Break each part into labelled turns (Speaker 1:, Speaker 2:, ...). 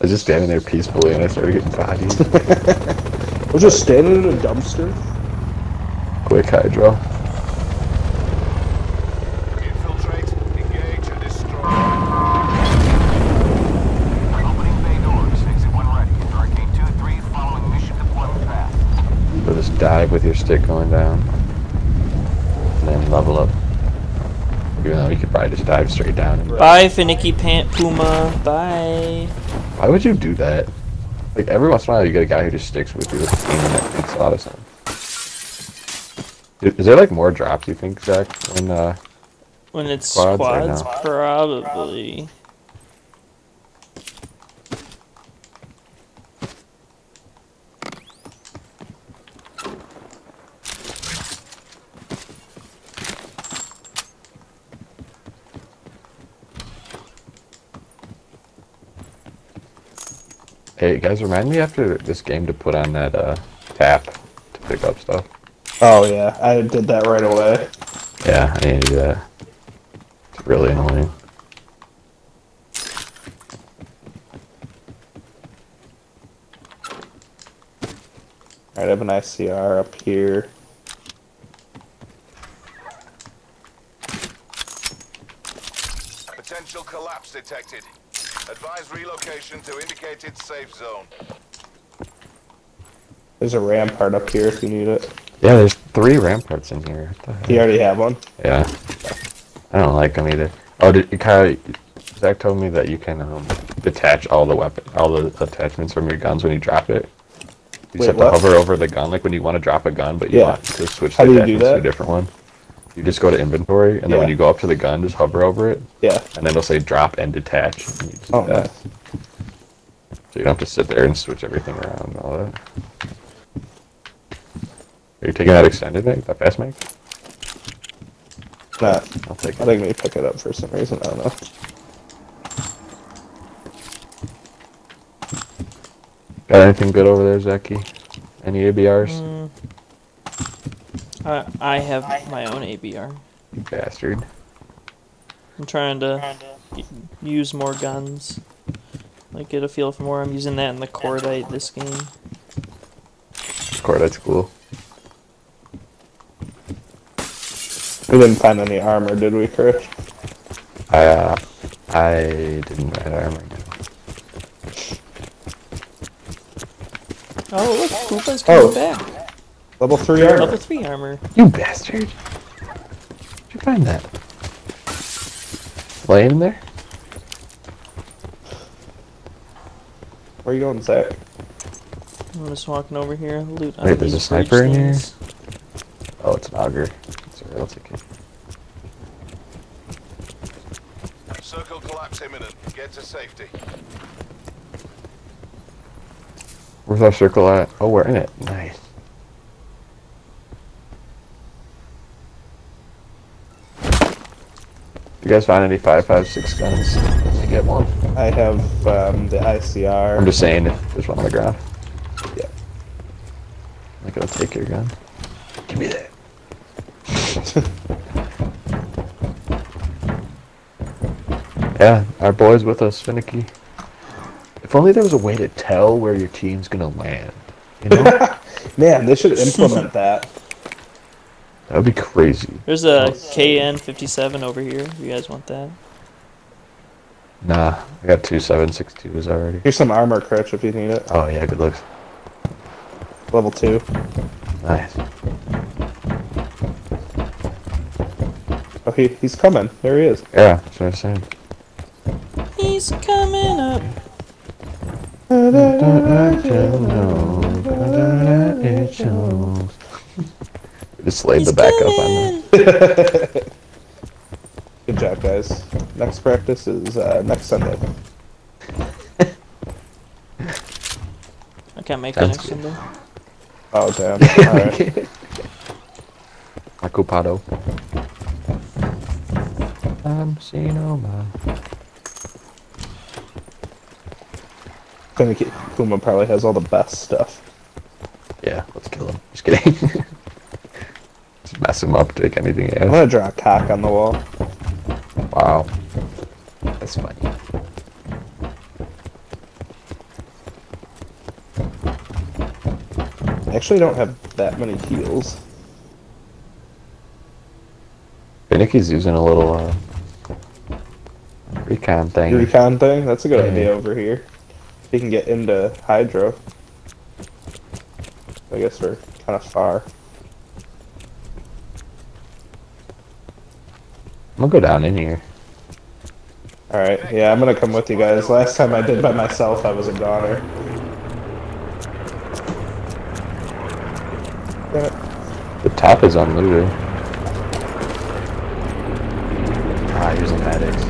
Speaker 1: Er er I was just standing there peacefully and I started getting bodied.
Speaker 2: We're just standing in a dumpster.
Speaker 1: Quick hydro.
Speaker 3: Infiltrate, engage, and destroy. Opening bay doors. Exit one ready. Hurricane 2-3 following mission deployment path.
Speaker 1: So just dive with your stick going down. And then level up. Even though you could probably just dive straight down. And
Speaker 4: Bye, Finicky Pant Puma. Bye.
Speaker 1: Why would you do that? Like every once in a while you get a guy who just sticks with you with the team and that makes a lot of sense. Is there like more drops you think, Zach, when uh
Speaker 4: When it's
Speaker 1: Squads
Speaker 4: squads, probably.
Speaker 1: Hey guys, remind me after this game to put on that uh tap to pick up stuff.
Speaker 2: Oh yeah, I did that right away.
Speaker 1: Yeah, I need to do that. It's really annoying.
Speaker 2: Alright, I have an ICR up here.
Speaker 3: Potential collapse detected. Advise relocation to indicated safe zone.
Speaker 2: There's a rampart up here if you need it.
Speaker 1: Yeah, there's three ramparts in here. What the heck?
Speaker 2: You already have one.
Speaker 1: Yeah. I don't like them either. Oh, did you kind of, Zach told me that you can um, detach all the weapon, all the attachments from your guns when you drop it. You just
Speaker 2: Wait,
Speaker 1: have
Speaker 2: what?
Speaker 1: to hover over the gun, like when you want to drop a gun, but you
Speaker 2: Yeah.
Speaker 1: want to switch
Speaker 2: How
Speaker 1: the
Speaker 2: do do
Speaker 1: attachments to a different one. You just go to inventory, and then when you go up to the gun, just hover over it,
Speaker 2: Yeah.
Speaker 1: and then it'll say drop and detach. And you just
Speaker 2: Oh,
Speaker 1: that.
Speaker 2: nice.
Speaker 1: So you don't have to sit there and switch everything around and all that. Are you taking that extended mag? That fast mag?
Speaker 2: Nah,
Speaker 1: I'll take
Speaker 2: I think we pick it up for some reason. I don't know.
Speaker 1: Got anything good over there, Zaki? Any ABRs?
Speaker 4: Mm. I, I have my own ABR.
Speaker 1: You bastard.
Speaker 4: I'm trying to use more guns. Like get a feel for more. I'm using that in the Cordite this game.
Speaker 1: Cordite's cool.
Speaker 2: We didn't find any armor, did we, Chris?
Speaker 1: I uh, I didn't write armor.
Speaker 4: Oh look, Koopa's coming
Speaker 2: Oh.
Speaker 4: back.
Speaker 2: Level 3 armor.
Speaker 4: Level
Speaker 2: armor.
Speaker 4: three armor.
Speaker 1: You bastard! Where'd you find that? Laying in there?
Speaker 2: Where are you going, Zach?
Speaker 4: I'm just walking over here. Loot.
Speaker 1: Wait, there's a sniper in here? Oh, it's an auger. Sorry, I'll take it.
Speaker 3: Circle collapse imminent. Get to safety.
Speaker 1: Where's our circle at? Oh, we're in it. Nice. Guys find any 5.56 guns? I get one.
Speaker 2: I have um, the ICR.
Speaker 1: I'm just saying if there's one on the ground.
Speaker 2: Yeah.
Speaker 1: I'm not gonna take your gun. Give me that. yeah, our boy's with us, Finicky. If only there was a way to tell where your team's gonna land. You know?
Speaker 2: Man, they should implement that.
Speaker 1: Would be crazy.
Speaker 4: There's a KN57 over here. You guys want that?
Speaker 1: Nah, I got two 762s already.
Speaker 2: Here's some armor, Critch, if you need it.
Speaker 1: Oh yeah, good looks.
Speaker 2: Level 2.
Speaker 1: Nice.
Speaker 2: Oh, he, he's coming. There he is.
Speaker 1: Yeah, that's what I'm saying.
Speaker 4: He's coming up.
Speaker 1: Just laid
Speaker 4: He's
Speaker 1: the backup on that.
Speaker 2: Good job, guys. Next practice is uh, next Sunday.
Speaker 4: I can't make
Speaker 1: Sounds
Speaker 4: that next
Speaker 1: good.
Speaker 4: Sunday.
Speaker 2: Oh, damn. Alright.
Speaker 1: Ocupado. I'm seeing all my.
Speaker 2: Gonna get- Puma probably has all the best stuff.
Speaker 1: Yeah, let's kill him. Just kidding. up take anything else.
Speaker 2: I'm gonna draw a cock on the wall.
Speaker 1: Wow. That's funny.
Speaker 2: I actually don't have that many heals.
Speaker 1: Nikki's using a little uh, recon thing.
Speaker 2: Recon thing? That's a good
Speaker 1: yeah.
Speaker 2: idea over here. He can get into Hydro. I guess we're kind of far.
Speaker 1: I'm gonna go down in here.
Speaker 2: Alright, yeah, I'm gonna come with you guys. Last time I did by myself, I was a goner.
Speaker 1: The top is unlooted. Ah, using medics.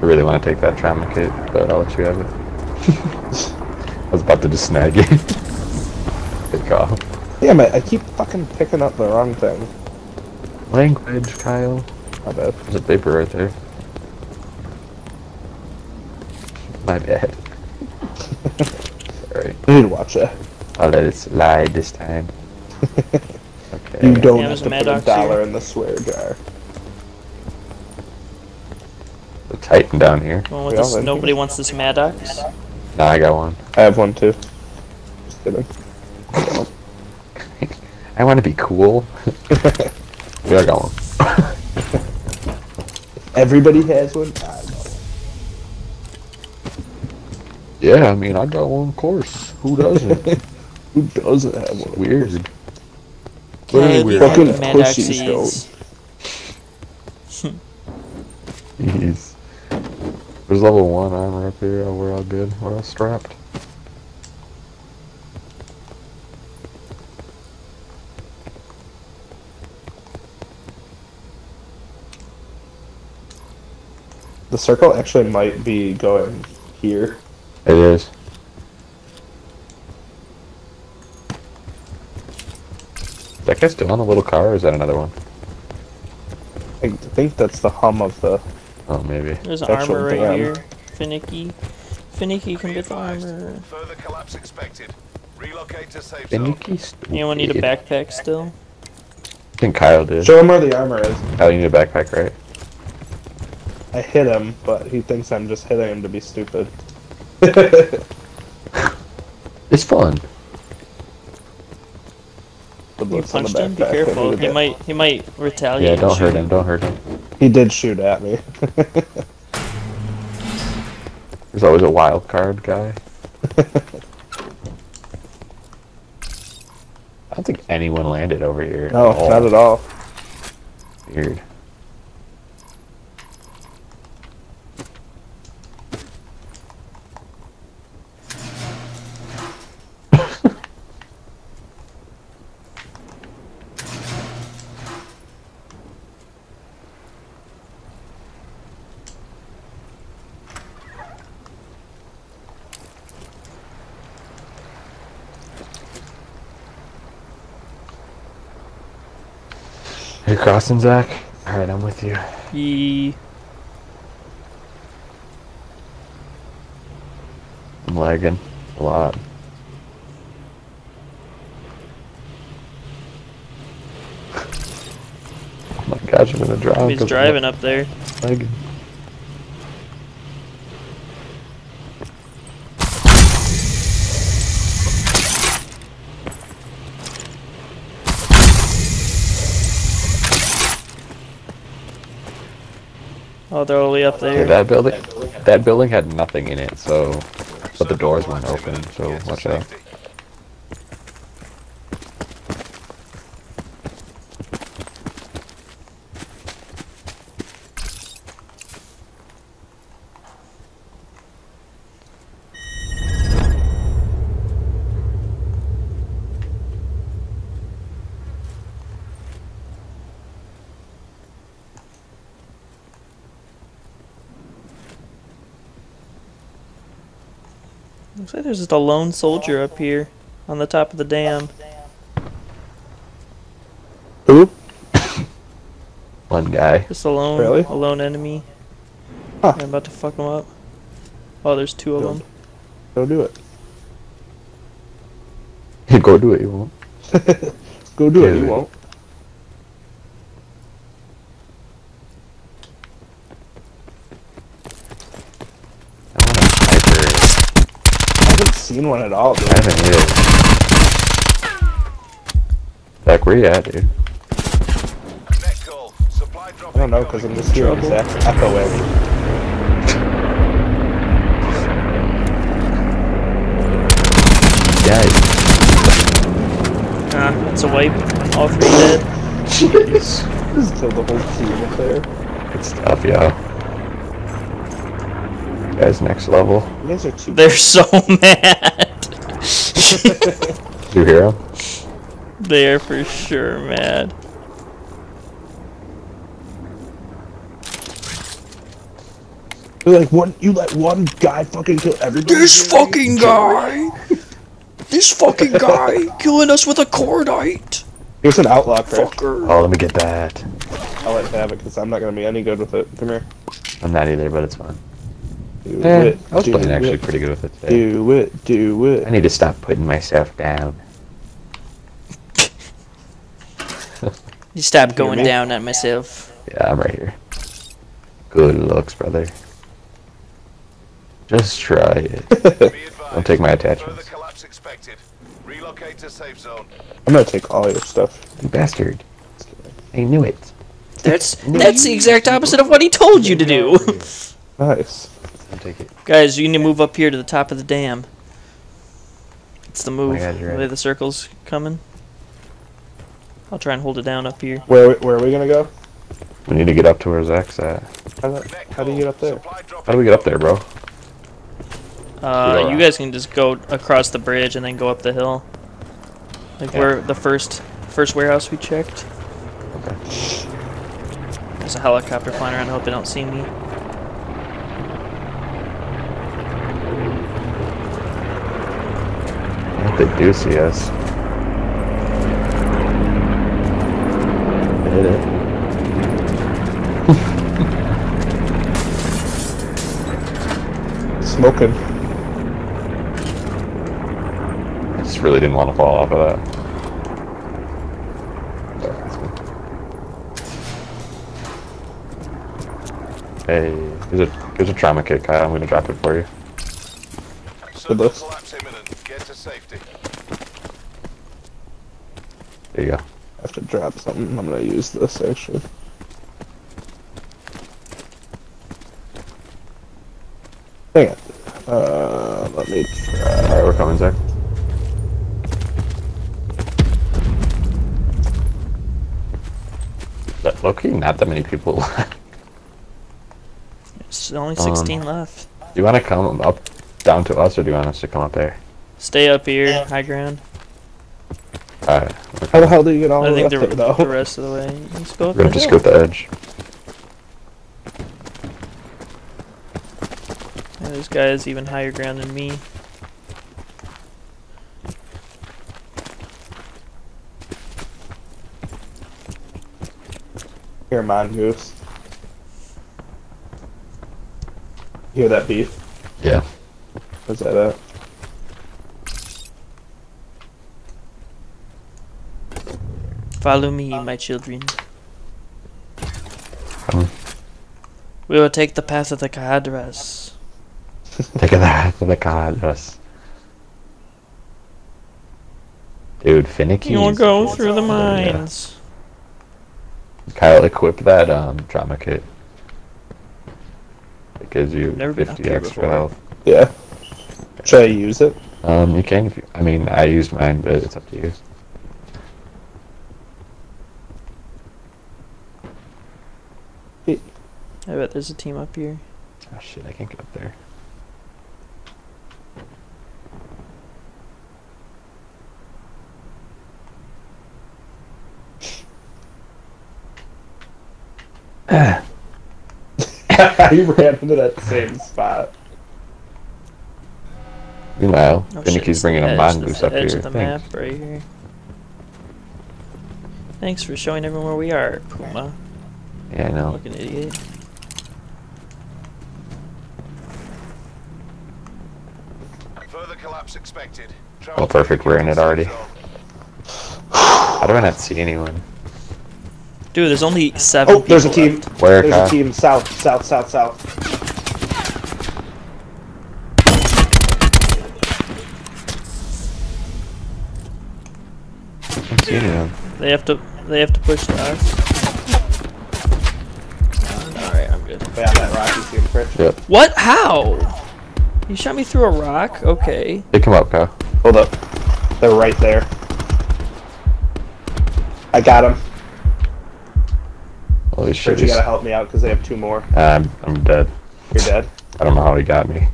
Speaker 1: I really want to take that trauma kit, but I'll let you have it. I was about to just snag it. Take off.
Speaker 2: Damn it, I keep fucking picking up the wrong thing.
Speaker 1: Language, Kyle.
Speaker 2: My bad.
Speaker 1: There's a paper right there. My bad. Sorry.
Speaker 2: You need to watch that.
Speaker 1: I'll let it slide this time. Okay.
Speaker 2: You don't
Speaker 4: Yeah,
Speaker 2: have to put a dollar
Speaker 4: here.
Speaker 2: in the swear jar.
Speaker 1: Titan down here.
Speaker 4: Going with this, nobody wants this Maddox.
Speaker 1: Nah, I got one.
Speaker 2: I have one too. Just kidding.
Speaker 1: I want to be cool. yeah, I got one.
Speaker 2: Everybody has one. I know.
Speaker 1: Yeah, I mean, I got one, of course. Who doesn't?
Speaker 2: Who doesn't have one?
Speaker 1: Weird.
Speaker 4: Yeah,
Speaker 1: weird.
Speaker 4: the
Speaker 2: Fucking
Speaker 4: Maddoxies.
Speaker 2: pussies,
Speaker 1: Jeez. There's level one armor up here. Oh, uh, we're all good. We're all strapped.
Speaker 2: The circle actually might be going here.
Speaker 1: It is. That guy still on a little car, or is that another one?
Speaker 2: I think that's the hum of the.
Speaker 1: Oh, maybe.
Speaker 4: There's an armor right
Speaker 2: dam.
Speaker 4: here. Finicky. Finicky can get the armor.
Speaker 3: Further collapse expected. Relocate to safe zone.
Speaker 1: Finicky stupid.
Speaker 4: Anyone need a backpack still?
Speaker 1: I think Kyle did.
Speaker 2: Show him where the armor is.
Speaker 1: Kyle, you need a backpack, right?
Speaker 2: I hit him, but he thinks I'm just hitting him to be stupid.
Speaker 1: It's fun.
Speaker 2: The
Speaker 4: You
Speaker 2: on the
Speaker 4: punched him. Be careful.
Speaker 2: needed
Speaker 4: He might. He might retaliate.
Speaker 1: Yeah, don't hurt him. Don't hurt him.
Speaker 2: He did shoot at me.
Speaker 1: There's always a wild card guy. I don't think anyone landed over here.
Speaker 2: no, not at all.
Speaker 1: Weird. Are you crossing, Zach? Alright, I'm with you.
Speaker 4: Ye.
Speaker 1: I'm lagging a lot. Oh my gosh, I'm gonna drive.
Speaker 4: He's driving up there.
Speaker 1: lagging.
Speaker 4: Oh, they're all up there.
Speaker 1: that building, that building had nothing in it, so but the doors weren't open, so watch out.
Speaker 4: Looks like there's just a lone soldier up here on the top of the dam.
Speaker 2: Who?
Speaker 1: One guy.
Speaker 4: Just a lone,
Speaker 2: Really?
Speaker 4: a lone enemy.
Speaker 2: Huh.
Speaker 4: I'm about to fuck him up. Oh, there's two of
Speaker 2: Good.
Speaker 4: them.
Speaker 2: Go do it.
Speaker 1: Go do it, you won't.
Speaker 2: Go do it. You won't. Seen one at all, dude.
Speaker 1: I haven't either. Zach, where you at, dude?
Speaker 3: Net call. Supply drop
Speaker 2: I don't know, because I'm just hearing Zach echoing.
Speaker 1: Yeah,
Speaker 4: Ah, it's a wipe. All three dead.
Speaker 2: Jeez. Just killed the whole team up there.
Speaker 1: good stuff, yo. Guys, next level.
Speaker 2: Guys are too.
Speaker 4: They're so mad.
Speaker 1: Do you hear him?
Speaker 4: they are for sure mad.
Speaker 2: You're like one. You let one guy fucking kill everybody.
Speaker 4: This fucking guy! This fucking guy killing us with a cordite!
Speaker 2: Here's an outlaw, Chris.
Speaker 4: Fucker.
Speaker 1: Oh, let me get that.
Speaker 2: I'll let you have it because I'm not gonna be any good with it. Come here.
Speaker 1: I'm not either, but it's fun.
Speaker 2: Do
Speaker 1: Eh,
Speaker 2: it.
Speaker 1: I was
Speaker 2: do
Speaker 1: playing actually
Speaker 2: it,
Speaker 1: pretty good with it today.
Speaker 2: Do it. Do it.
Speaker 1: I need to stop putting myself down.
Speaker 4: You stop going
Speaker 2: me?
Speaker 4: down at myself.
Speaker 1: Yeah, I'm right here. Good looks, brother. Just try it.
Speaker 3: Be advised.
Speaker 1: Don't take my
Speaker 3: Further
Speaker 1: attachments.
Speaker 3: Relocate to safe zone.
Speaker 2: I'm gonna take all your stuff.
Speaker 1: You bastard. I knew it.
Speaker 4: That's that's the exact opposite of what he told you to do.
Speaker 2: Nice.
Speaker 1: Don't take it.
Speaker 4: Guys, you need to move up here to the top of the dam. It's the move.
Speaker 1: God,
Speaker 4: the
Speaker 1: right.
Speaker 4: way the circle's coming. I'll try and hold it down up here.
Speaker 2: Where where are we gonna go?
Speaker 1: We need to get up to where Zach's at.
Speaker 2: How, do- how do you get up there?
Speaker 1: How do we get up there, bro?
Speaker 4: Uh, you guys can just go across the bridge and then go up the hill. Like
Speaker 1: Yeah.
Speaker 4: where the first first warehouse we checked.
Speaker 1: Okay.
Speaker 4: There's a helicopter flying around. I hope they don't see me.
Speaker 1: I hope they do see us. They hit it.
Speaker 2: Smoking.
Speaker 1: I just really didn't want to fall off of that. Hey, here's a here's a trauma kit, Kyle. I'm gonna drop it for you.
Speaker 2: Good looks.
Speaker 3: collapse imminent. Get to safety.
Speaker 1: There you go.
Speaker 2: I have to drop something. I'm gonna use this actually. Dang it. Uh, let me
Speaker 1: All right, we're coming, Zach. That low not that many people.
Speaker 4: There's only
Speaker 1: Um,
Speaker 4: 16 left.
Speaker 1: do you want to come up down to us, or do you want us to come up there?
Speaker 4: Stay up here, high ground.
Speaker 1: All right, we're,
Speaker 2: How the hell do you get all
Speaker 4: I
Speaker 2: the way
Speaker 4: think
Speaker 2: up
Speaker 4: the,
Speaker 2: there
Speaker 4: the rest of the way. You Just go up
Speaker 1: we're gonna
Speaker 4: the
Speaker 1: just go at the edge.
Speaker 4: Yeah, this guy is even higher ground than me.
Speaker 2: Here, mongoose. Hear that beef?
Speaker 1: Yeah.
Speaker 2: Where's that at?
Speaker 4: Follow me, my children.
Speaker 1: Come.
Speaker 4: We will take the path of the Kahadras.
Speaker 1: Take the path of the goddess. Dude, finicky.
Speaker 4: You will go through the mines.
Speaker 1: Kyle, equip that um trauma kit. It gives you
Speaker 4: Never
Speaker 1: 50
Speaker 4: here
Speaker 1: extra
Speaker 4: before.
Speaker 1: health.
Speaker 2: Yeah. Should I use it?
Speaker 1: Um, you can if you. I mean, I used mine, but it's up to you.
Speaker 4: I bet there's a team up here.
Speaker 1: Oh shit, I can't get up there.
Speaker 2: you ran into that same spot.
Speaker 1: Meanwhile,
Speaker 4: Oh, shit,
Speaker 1: Finicky's
Speaker 4: it's the
Speaker 1: bringing a mongoose up here. Thanks.
Speaker 4: right here. Thanks for showing everyone where we are, Puma.
Speaker 1: Yeah, I know.
Speaker 4: Fucking idiot.
Speaker 3: Further collapse expected.
Speaker 1: Oh, perfect, we're in it already. How don't I not see anyone?
Speaker 4: Dude, there's only seven
Speaker 2: Oh, there's a team.
Speaker 4: left.
Speaker 1: Where,
Speaker 2: There's
Speaker 1: Kyle?
Speaker 2: a team south, south, south, south.
Speaker 1: I'm seeing him.
Speaker 4: They have to. They have to push to us. All right, I'm good.
Speaker 2: Wait, on that rock, you see Chris?
Speaker 1: Yep.
Speaker 4: What? How? You shot me through a rock? Okay.
Speaker 1: Pick come up, Kyle.
Speaker 2: Hold up. They're right there. I got him.
Speaker 1: Holy shit.
Speaker 2: Chris, you gotta help me out because they have two more.
Speaker 1: I'm, I'm dead.
Speaker 2: You're dead.
Speaker 1: I don't know how he got me.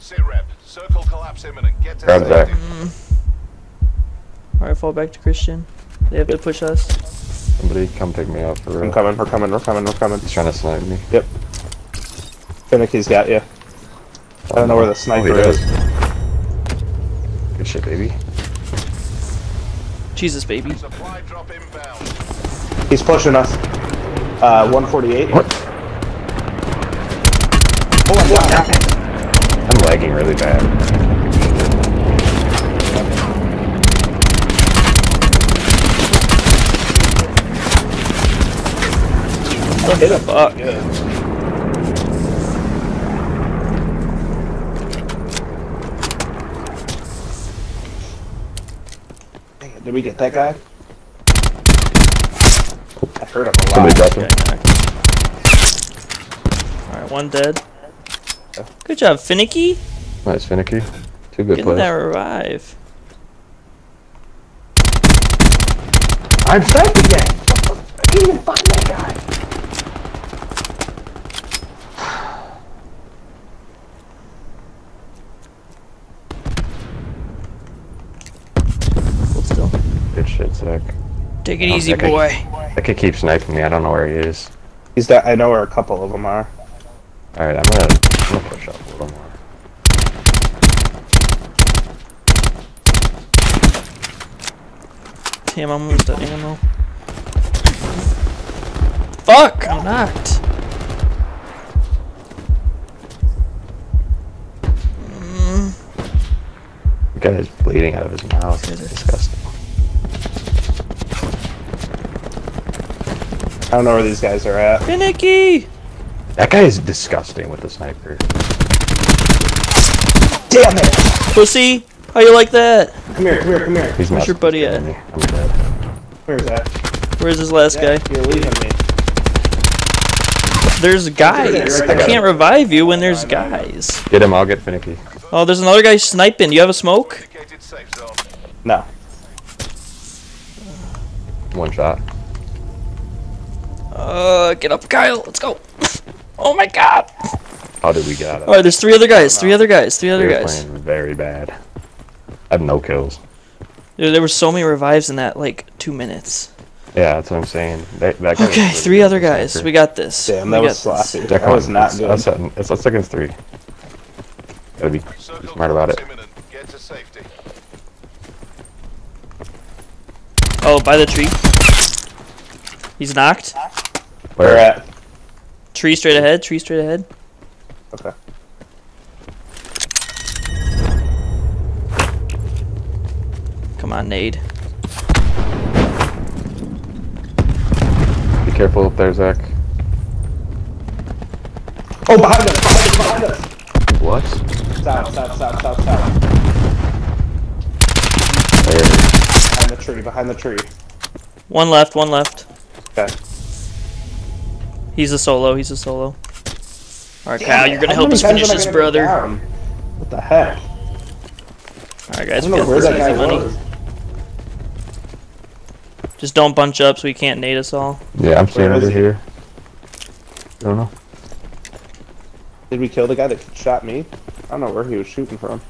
Speaker 3: Sit rep. Circle collapse imminent. Get to
Speaker 1: Grab Zach.
Speaker 3: Safety.
Speaker 4: All right, fall back to Christian. They have to push us.
Speaker 1: Somebody come pick me up for
Speaker 2: I'm coming. We're coming. We're coming. We're coming.
Speaker 1: He's trying to snipe me.
Speaker 2: Yep. Finicky's got you. I don't know where the sniper
Speaker 1: Oh,
Speaker 2: is.
Speaker 1: does. Good shit, baby.
Speaker 4: Jesus, baby.
Speaker 3: Supply drop inbound.
Speaker 2: He's pushing us. Uh, 148.
Speaker 1: What?
Speaker 2: Oh my god.
Speaker 1: I'm lagging really bad.
Speaker 2: Hit him.
Speaker 4: Fuck.
Speaker 2: Good. Dang it, Did we get that guy? I heard him a lot.
Speaker 1: Somebody dropped him.
Speaker 4: Okay. All right, one dead. Good job, Finicky.
Speaker 1: Nice, finicky. Two good
Speaker 4: Getting that revive.
Speaker 2: I'm sniped again. I can't even find that guy.
Speaker 4: Hold still.
Speaker 1: Good.
Speaker 4: Take it
Speaker 1: Oh,
Speaker 4: easy,
Speaker 1: okay.
Speaker 4: boy.
Speaker 1: That kid keeps sniping me. I don't know where he is.
Speaker 2: He's that. I know where a couple of them are.
Speaker 1: Alright, I'm gonna, I'm gonna push up a little more.
Speaker 4: Damn, I'm almost out of ammo. Fuck! I'm mm. knocked.
Speaker 1: The guy is bleeding out of his mouth. It's disgusting.
Speaker 2: I don't know where these guys are at.
Speaker 4: Finicky!
Speaker 1: That guy is disgusting with the sniper.
Speaker 2: Damn it!
Speaker 4: Pussy! How you like that?
Speaker 2: Come here, come here, come here.
Speaker 1: He's
Speaker 4: Where's your buddy at?
Speaker 1: me. I'm dead.
Speaker 2: Where's that?
Speaker 4: Where's this last
Speaker 2: Yeah,
Speaker 4: guy?
Speaker 2: You're leaving me.
Speaker 4: There's guys. I can't revive you when there's guys.
Speaker 1: Get him, I'll get finicky.
Speaker 4: Oh, there's another guy sniping. Do you have a smoke?
Speaker 3: Indicated safe zone.
Speaker 2: No.
Speaker 1: One shot.
Speaker 4: Uh, get up, Kyle. Let's go. Oh my god.
Speaker 1: How did we get out
Speaker 4: All right, there's three other guys. Three other guys. Three other
Speaker 1: We were
Speaker 4: guys.
Speaker 1: playing very bad. I have no kills.
Speaker 4: Dude, there were so many revives in that like two minutes.
Speaker 1: Yeah, that's what I'm saying. That, that
Speaker 4: Okay,
Speaker 1: really
Speaker 4: three other guys.
Speaker 1: sniper.
Speaker 4: We got this.
Speaker 2: Damn, that
Speaker 4: got
Speaker 2: was sloppy.
Speaker 1: Jack,
Speaker 2: That was not
Speaker 1: it's,
Speaker 2: good.
Speaker 1: It's, it's, it's against three. Gotta be
Speaker 3: Circle
Speaker 1: smart about it.
Speaker 3: Get to safety.
Speaker 4: Oh, by the tree. He's knocked.
Speaker 2: Where at?
Speaker 4: Tree straight ahead. Tree straight ahead.
Speaker 2: Okay.
Speaker 4: Come on, Nade.
Speaker 1: Be careful up there, Zach.
Speaker 2: Oh, behind us! Behind us! Behind us!
Speaker 1: What?
Speaker 2: South, south, south, south, south.
Speaker 1: There.
Speaker 2: Behind the tree, behind the tree.
Speaker 4: One left. One left.
Speaker 2: Okay.
Speaker 4: He's a solo. He's a solo. All right, Kyle, you're gonna help us finish this, brother.
Speaker 2: What the heck? Alright,
Speaker 4: guys, we got
Speaker 2: where that guy
Speaker 4: money.
Speaker 2: was.
Speaker 4: Just don't bunch up so he can't nade us all.
Speaker 1: Yeah, I'm staying over
Speaker 2: he?
Speaker 1: here. I don't know.
Speaker 2: Did we kill the guy that shot me? I don't know where he was shooting from.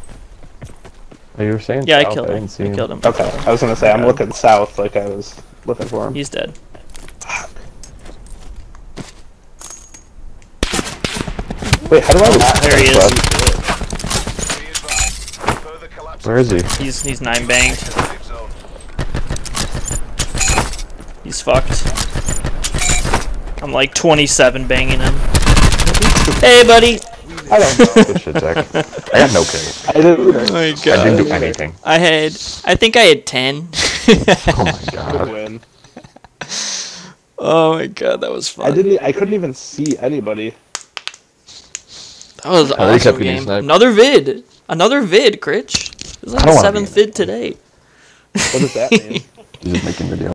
Speaker 1: Oh, you were saying
Speaker 4: Yeah, I
Speaker 1: south,
Speaker 4: killed him. I killed him.
Speaker 2: Okay, I was gonna say I'm looking south, like I was looking for him.
Speaker 4: He's dead.
Speaker 2: Wait, how do I oh, not?
Speaker 4: There he is.
Speaker 3: Be advised. Further collapse.
Speaker 1: Where is he?
Speaker 4: He's he's nine banged. He's fucked. I'm like 27 banging him. Hey, buddy.
Speaker 2: I don't know.
Speaker 1: Good shit, Zach. I got no kills.
Speaker 2: I didn't.
Speaker 4: Oh my god.
Speaker 1: I didn't do anything.
Speaker 4: I had, I think I had 10.
Speaker 1: Oh my
Speaker 2: Good
Speaker 1: god.
Speaker 2: win.
Speaker 4: oh my god, that was fun.
Speaker 2: I didn't. I couldn't even see anybody.
Speaker 4: That was an
Speaker 1: At
Speaker 4: awesome game. Another vid. Another vid, Critch. This is
Speaker 1: I
Speaker 4: like
Speaker 1: don't
Speaker 4: the seventh vid today.
Speaker 2: What does that mean?
Speaker 1: He's just making video.